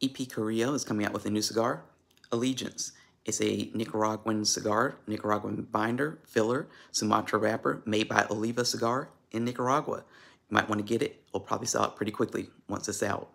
EP Carrillo is coming out with a new cigar, Allegiance. It's a Nicaraguan cigar, Nicaraguan binder, filler, Sumatra wrapper, made by Oliva Cigar in Nicaragua. You might want to get it. It'll probably sell out pretty quickly once it's out.